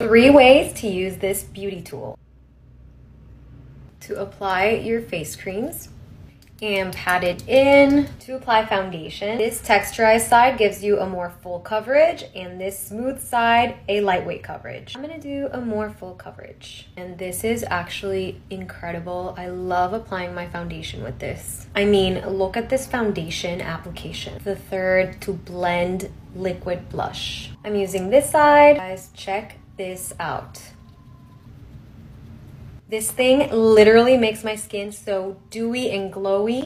Three ways to use this beauty tool. To apply your face creams and pat it in. To apply foundation, this texturized side gives you a more full coverage and this smooth side, a lightweight coverage. I'm gonna do a more full coverage. And this is actually incredible. I love applying my foundation with this. I mean, look at this foundation application. The third to blend liquid blush. I'm using this side. Guys, check this out. This thing literally makes my skin so dewy and glowy.